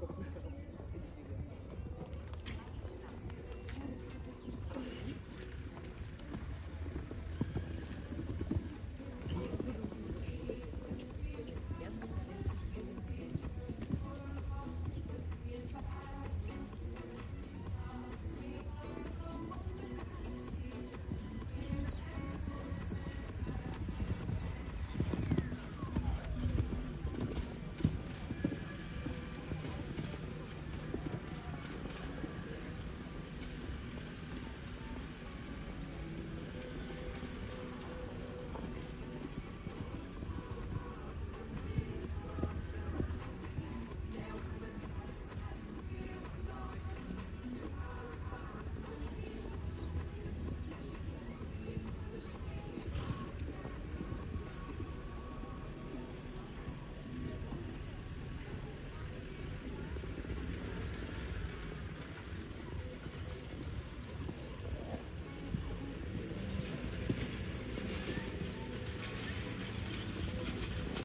Jacob.